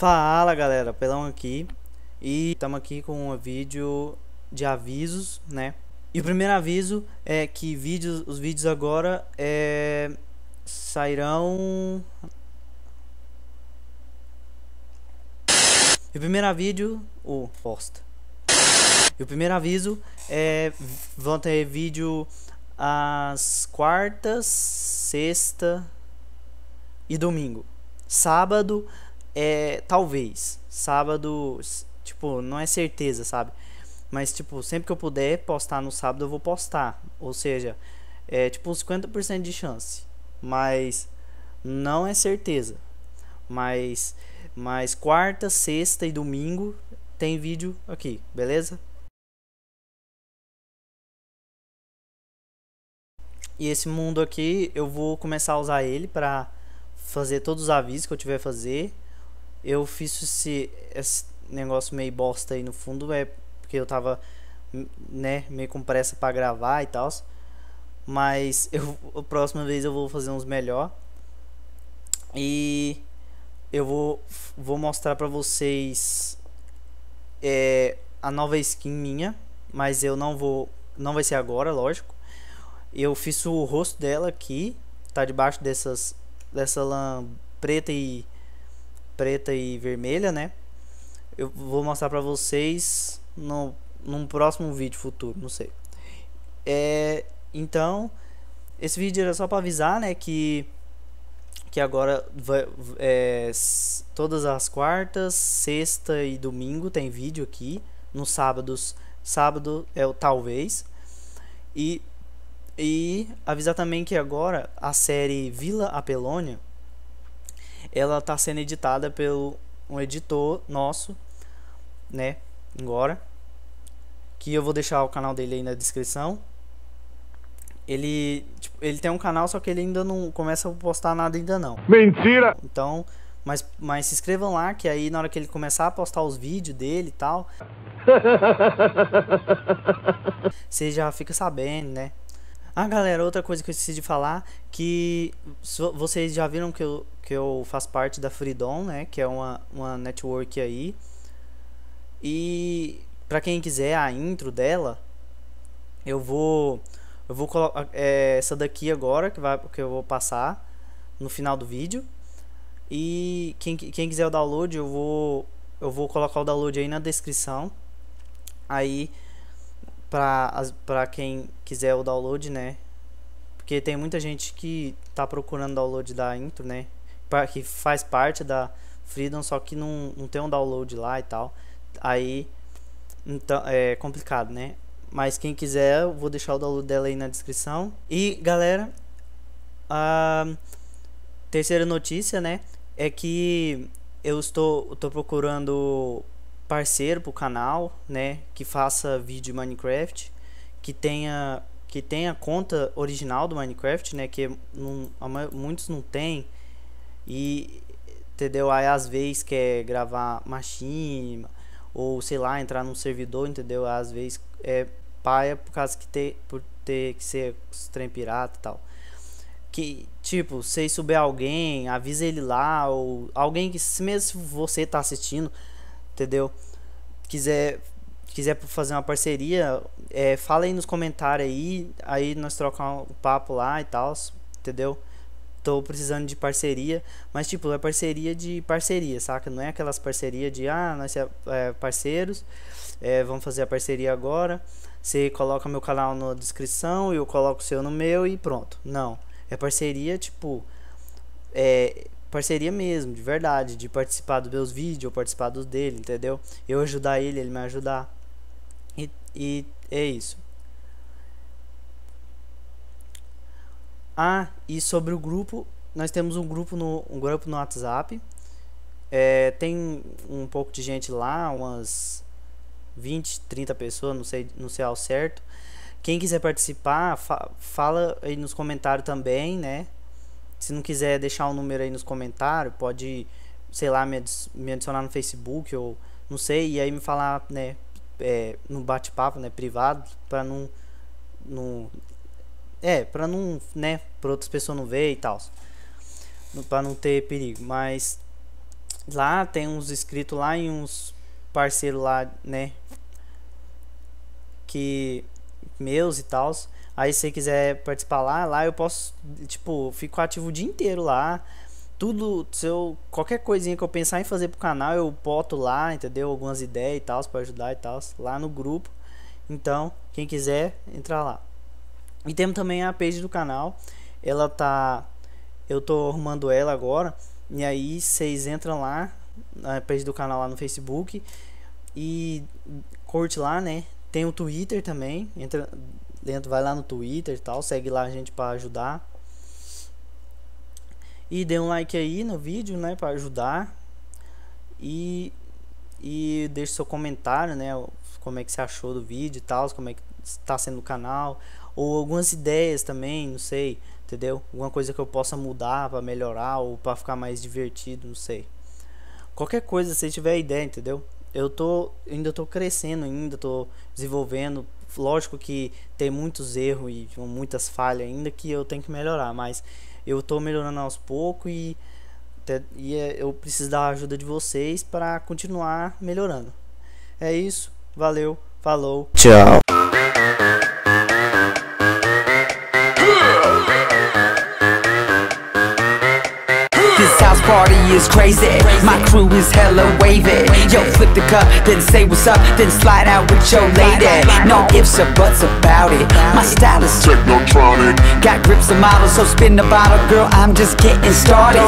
Fala galera, Pelão aqui e estamos aqui com um vídeo de avisos, né? E o primeiro aviso é que vídeos, os vídeos agora é, sairão. E o primeiro vídeo, o oh, posta. E o primeiro aviso é vão ter vídeo às quartas, sexta e domingo. Sábado é talvez. Sábado, tipo, não é certeza, sabe? Mas tipo, sempre que eu puder postar no sábado eu vou postar. Ou seja, é tipo uns 50% de chance. Mas não é certeza. Mas mas quarta, sexta e domingo tem vídeo aqui, beleza? E esse mundo aqui eu vou começar a usar ele para fazer todos os avisos que eu tiver a fazer eu fiz esse, esse negócio meio bosta aí no fundo, é porque eu tava, né, meio com pressa para gravar e tal. Mas eu, a próxima vez eu vou fazer uns melhor. E eu vou, vou mostrar pra vocês é, a nova skin minha. Mas eu não vou. Não vai ser agora, lógico. Eu fiz o rosto dela aqui. Tá debaixo dessas. Dessa lã preta e preta e vermelha, né? Eu vou mostrar pra vocês no, num próximo vídeo futuro, não sei. É, então, esse vídeo era só para avisar, né, que que agora vai, é, todas as quartas, sexta e domingo tem vídeo aqui. Nos sábados, sábado é o talvez. E e avisar também que agora a série Vila Apelônia ela está sendo editada pelo um editor nosso, né? Agora, que eu vou deixar o canal dele aí na descrição. Ele, tipo, ele tem um canal, só que ele ainda não começa a postar nada ainda não. Mentira! Então, mas, mas se inscrevam lá, que aí na hora que ele começar a postar os vídeos dele e tal, você já fica sabendo, né? Ah, galera, outra coisa que eu esqueci de falar, que vocês já viram que eu, que eu faço parte da Freedom, né, que é uma, uma network aí. E para quem quiser a intro dela, eu vou eu vou colocar é, essa daqui agora que vai que eu vou passar no final do vídeo. E quem, quem quiser o download, eu vou eu vou colocar o download aí na descrição. Aí para quem quiser o download, né? Porque tem muita gente que tá procurando download da intro, né? Pra, que faz parte da Freedom, só que não, não tem um download lá e tal. Aí então é complicado, né? Mas quem quiser, eu vou deixar o download dela aí na descrição. E galera, a terceira notícia, né? É que eu estou, estou procurando parceiro pro canal, né, que faça vídeo Minecraft, que tenha que tenha conta original do Minecraft, né, que não, muitos não tem e entendeu? Aí às vezes quer gravar machine ou sei lá, entrar num servidor, entendeu? Às vezes é paia por causa que ter por ter que ser trem pirata e tal. Que tipo, se souber alguém, avisa ele lá ou alguém que mesmo se você tá assistindo, entendeu? Quiser quiser fazer uma parceria, é, fala aí nos comentários aí, aí nós trocamos um papo lá e tal, entendeu? Tô precisando de parceria, mas tipo, é parceria de parceria, saca? Não é aquelas parcerias de, ah, nós é, é parceiros, é, vamos fazer a parceria agora, você coloca meu canal na descrição, eu coloco o seu no meu e pronto. Não, é parceria, tipo, é, parceria mesmo, de verdade, de participar dos meus vídeos, participar dos dele, entendeu? Eu ajudar ele, ele me ajudar. E, e é isso. Ah, e sobre o grupo, nós temos um grupo no, um grupo no WhatsApp. É, tem um pouco de gente lá, umas 20, 30 pessoas, não sei, não sei ao certo. Quem quiser participar, fa fala aí nos comentários também, né? Se não quiser deixar o um número aí nos comentários, pode, sei lá, me, adicionar no Facebook ou não sei, e aí me falar, né, é, no bate-papo, né, privado, para não, não é, para não, né, para outras pessoas não ver e tal. Para não ter perigo, mas lá tem uns inscritos lá e uns parceiros lá, né? Que meus e tal. Aí se você quiser participar lá, lá eu posso, tipo, fico ativo o dia inteiro lá. Tudo, se eu, qualquer coisinha que eu pensar em fazer pro canal, eu boto lá, entendeu? Algumas ideias e tal, para ajudar e tal, lá no grupo. Então, quem quiser, entrar lá. E temos também a page do canal. Ela tá eu tô arrumando ela agora. E aí vocês entram lá na page do canal lá no Facebook e curte lá, né? Tem o Twitter também. Entra dentro, vai lá no Twitter e tal, segue lá a gente para ajudar. E dê um like aí no vídeo, né, para ajudar. E e deixe seu comentário, né, como é que você achou do vídeo e tal, como é que está sendo o canal, ou algumas ideias também, não sei, entendeu? Alguma coisa que eu possa mudar para melhorar ou para ficar mais divertido, não sei. Qualquer coisa, se tiver ideia, entendeu? Eu tô ainda tô crescendo ainda, tô desenvolvendo. Lógico que tem muitos erros e muitas falhas ainda que eu tenho que melhorar, mas eu tô melhorando aos poucos e e é, eu preciso da ajuda de vocês para continuar melhorando. É isso. Valeu. Falou. Tchau. Party is crazy. My crew is hella wavy. Yo, flip the cup, then say what's up, then slide out with your lady. No ifs or buts about it. My style is technotronic. Got grips and models, so spin the bottle, girl. I'm just getting started.